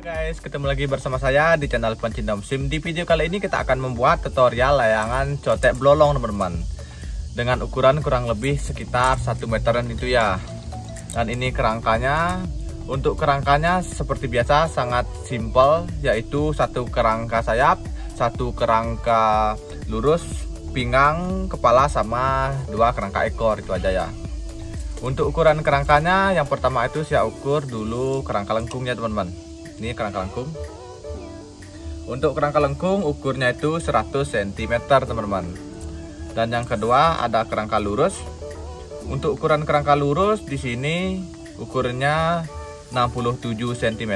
guys, ketemu lagi bersama saya di channel pencinta musim Di video kali ini kita akan membuat tutorial layangan cotek blolong teman-teman. Dengan ukuran kurang lebih sekitar 1 meteran itu ya. Dan ini kerangkanya Untuk kerangkanya seperti biasa sangat simple Yaitu satu kerangka sayap Satu kerangka lurus Pinggang, kepala sama dua kerangka ekor itu aja ya. Untuk ukuran kerangkanya yang pertama itu saya ukur dulu kerangka lengkungnya teman-teman ini kerangka lengkung. Untuk kerangka lengkung ukurnya itu 100 cm teman-teman. Dan yang kedua ada kerangka lurus. Untuk ukuran kerangka lurus di sini ukurnya 67 cm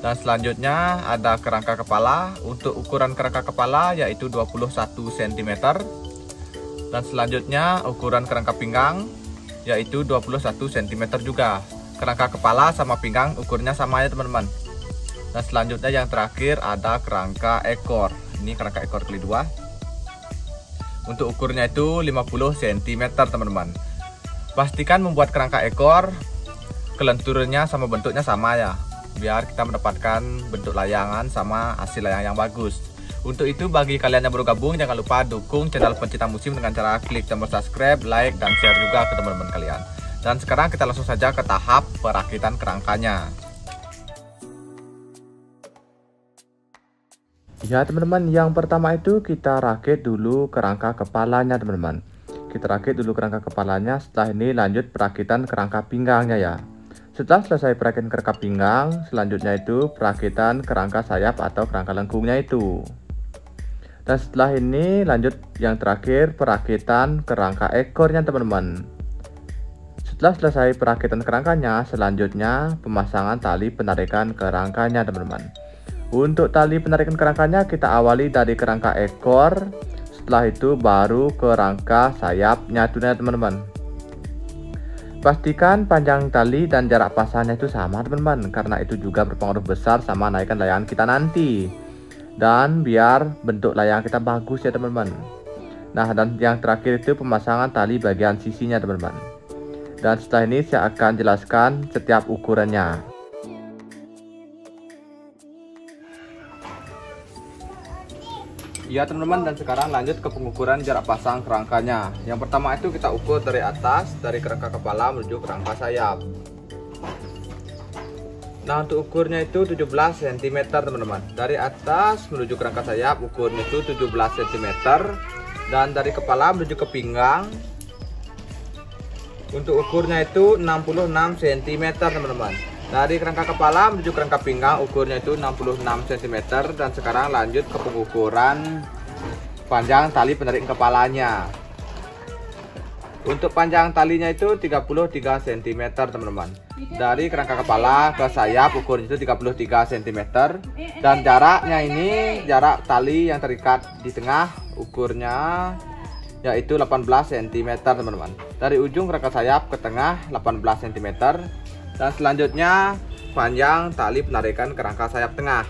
dan selanjutnya ada kerangka kepala. Untuk ukuran kerangka kepala yaitu 21 cm dan selanjutnya ukuran kerangka pinggang yaitu 21 cm juga kerangka kepala sama pinggang ukurnya sama ya teman-teman. Dan selanjutnya yang terakhir ada kerangka ekor. Ini kerangka ekor kali dua. Untuk ukurnya itu 50 cm teman-teman. Pastikan membuat kerangka ekor kelenturnya sama bentuknya sama ya. Biar kita mendapatkan bentuk layangan sama hasil layang yang bagus. Untuk itu bagi kalian yang baru gabung jangan lupa dukung channel pencinta musim dengan cara klik tombol subscribe, like, dan share juga ke teman-teman kalian. Dan sekarang kita langsung saja ke tahap perakitan kerangkanya. Ya teman-teman, yang pertama itu kita rakit dulu kerangka kepalanya teman-teman. Kita rakit dulu kerangka kepalanya, setelah ini lanjut perakitan kerangka pinggangnya ya. Setelah selesai perakitan kerangka pinggang, selanjutnya itu perakitan kerangka sayap atau kerangka lengkungnya itu. Dan setelah ini lanjut yang terakhir perakitan kerangka ekornya teman-teman. Setelah selesai perakitan kerangkanya, selanjutnya pemasangan tali penarikan kerangkanya teman-teman. Untuk tali penarikan kerangkanya kita awali dari kerangka ekor, setelah itu baru kerangka sayapnya teman-teman. Pastikan panjang tali dan jarak pasangnya itu sama teman-teman, karena itu juga berpengaruh besar sama naikan layangan kita nanti. Dan biar bentuk layangan kita bagus ya teman-teman. Nah dan yang terakhir itu pemasangan tali bagian sisinya teman-teman dan setelah ini saya akan jelaskan setiap ukurannya. Ya teman-teman dan sekarang lanjut ke pengukuran jarak pasang kerangkanya. Yang pertama itu kita ukur dari atas dari kerangka kepala menuju kerangka sayap. Nah untuk ukurnya itu 17 cm teman-teman. Dari atas menuju kerangka sayap ukurnya itu 17 cm Dan dari kepala menuju ke pinggang untuk ukurnya itu 66 cm teman-teman. Dari kerangka kepala menuju kerangka pinggang ukurnya itu 66 cm dan sekarang lanjut ke pengukuran panjang tali penarik kepalanya. Untuk panjang talinya itu 33 cm teman-teman. Dari kerangka kepala ke sayap ukurnya itu 33 cm dan jaraknya ini jarak tali yang terikat di tengah ukurnya yaitu 18 cm teman-teman. Dari ujung kerangka sayap ke tengah 18 cm dan selanjutnya panjang tali penarikan kerangka sayap tengah.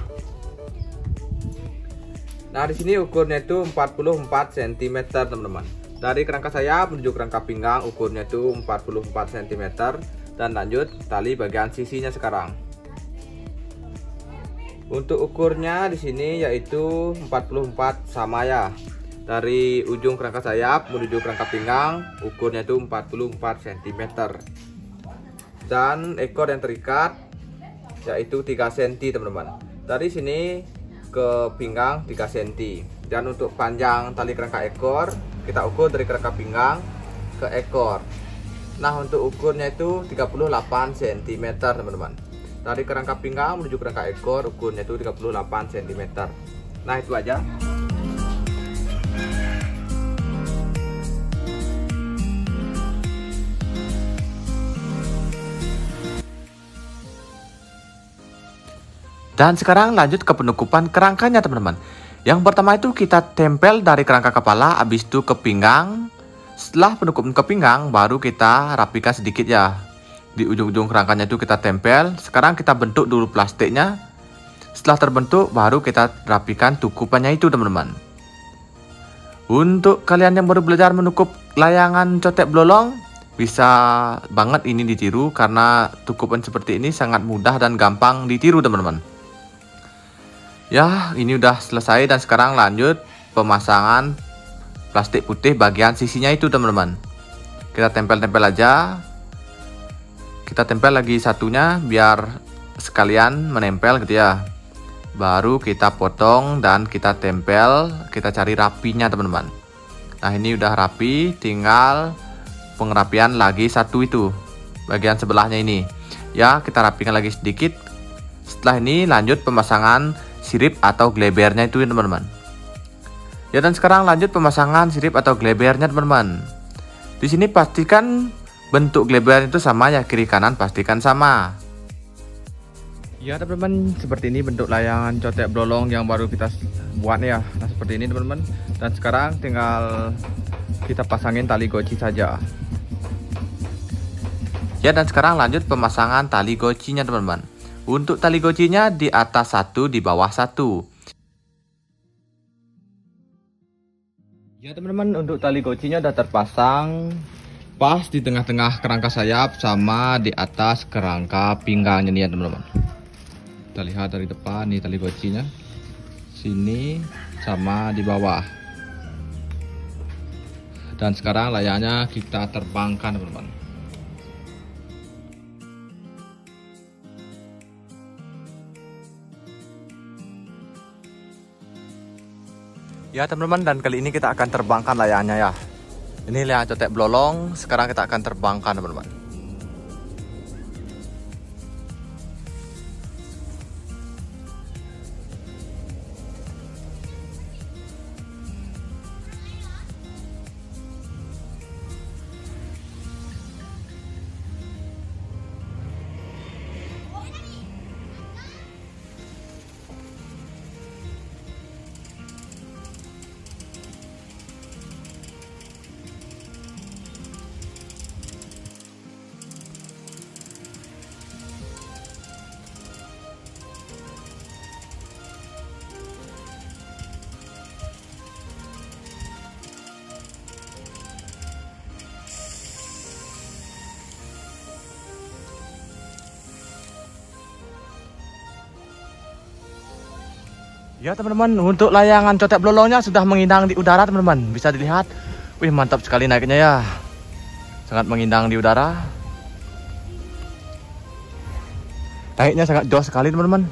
Nah di sini ukurnya itu 44 cm teman-teman. Dari kerangka sayap menuju kerangka pinggang ukurnya itu 44 cm dan lanjut tali bagian sisinya sekarang. Untuk ukurnya di sini yaitu 44 sama ya dari ujung kerangka sayap menuju kerangka pinggang ukurnya itu 44 cm dan ekor yang terikat yaitu 3 cm teman-teman. Dari sini ke pinggang 3 cm dan untuk panjang tali kerangka ekor kita ukur dari kerangka pinggang ke ekor. Nah untuk ukurnya itu 38 cm teman-teman. Dari kerangka pinggang menuju kerangka ekor ukurnya itu 38 cm nah itu aja Dan sekarang lanjut ke penukupan kerangkanya teman-teman. Yang pertama itu kita tempel dari kerangka kepala, habis itu ke pinggang. Setelah penukupan ke pinggang, baru kita rapikan sedikit ya. Di ujung-ujung kerangkanya itu kita tempel. Sekarang kita bentuk dulu plastiknya. Setelah terbentuk, baru kita rapikan tukupannya itu teman-teman. Untuk kalian yang baru belajar menukup layangan cotek blolong, bisa banget ini ditiru karena tukupan seperti ini sangat mudah dan gampang ditiru teman-teman. Ya ini udah selesai dan sekarang lanjut pemasangan plastik putih bagian sisinya itu teman-teman. Kita tempel-tempel aja. Kita tempel lagi satunya biar sekalian menempel gitu ya baru kita potong dan kita tempel kita cari rapinya teman-teman. Nah ini udah rapi tinggal pengerapian lagi satu itu bagian sebelahnya ini. Ya kita rapikan lagi sedikit. Setelah ini lanjut pemasangan sirip atau glebernya itu teman-teman. Ya dan sekarang lanjut pemasangan sirip atau glebernya teman-teman. Di sini pastikan bentuk gleber itu sama ya kiri kanan pastikan sama ya teman-teman seperti ini bentuk layangan cotek blolong yang baru kita buat ya nah seperti ini teman-teman dan sekarang tinggal kita pasangin tali goci saja Ya dan sekarang lanjut pemasangan tali gocinya teman-teman. Untuk tali gocinya di atas satu di bawah satu. Ya teman-teman untuk tali gocinya udah terpasang pas di tengah-tengah kerangka sayap sama di atas kerangka pinggangnya nih ya teman-teman. Kita lihat dari depan nih tali gocinya. Sini sama di bawah. Dan sekarang layarnya kita terbangkan teman-teman. Ya teman-teman dan kali ini kita akan terbangkan layarnya ya Ini layar cotek blolong Sekarang kita akan terbangkan teman-teman Ya teman-teman, untuk layangan cotek blolongnya sudah mengindang di udara teman-teman. Bisa dilihat. Wih mantap sekali naiknya ya. Sangat mengindang di udara. Naiknya sangat jauh sekali teman-teman.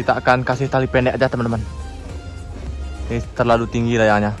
Kita akan kasih tali pendek aja teman-teman. Ini terlalu tinggi layangnya.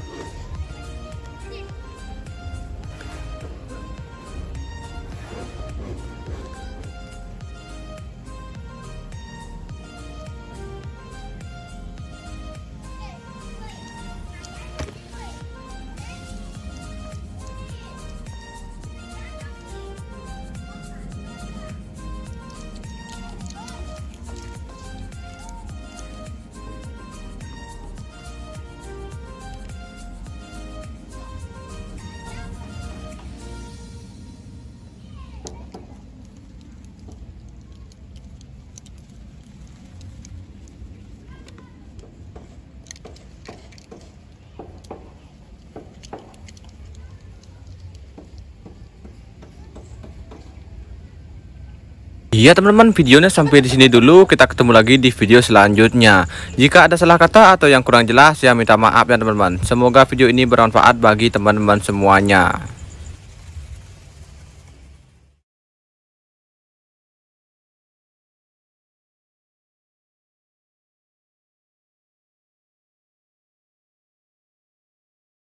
Iya teman-teman videonya sampai di sini dulu. Kita ketemu lagi di video selanjutnya. Jika ada salah kata atau yang kurang jelas ya minta maaf ya teman-teman. Semoga video ini bermanfaat bagi teman-teman semuanya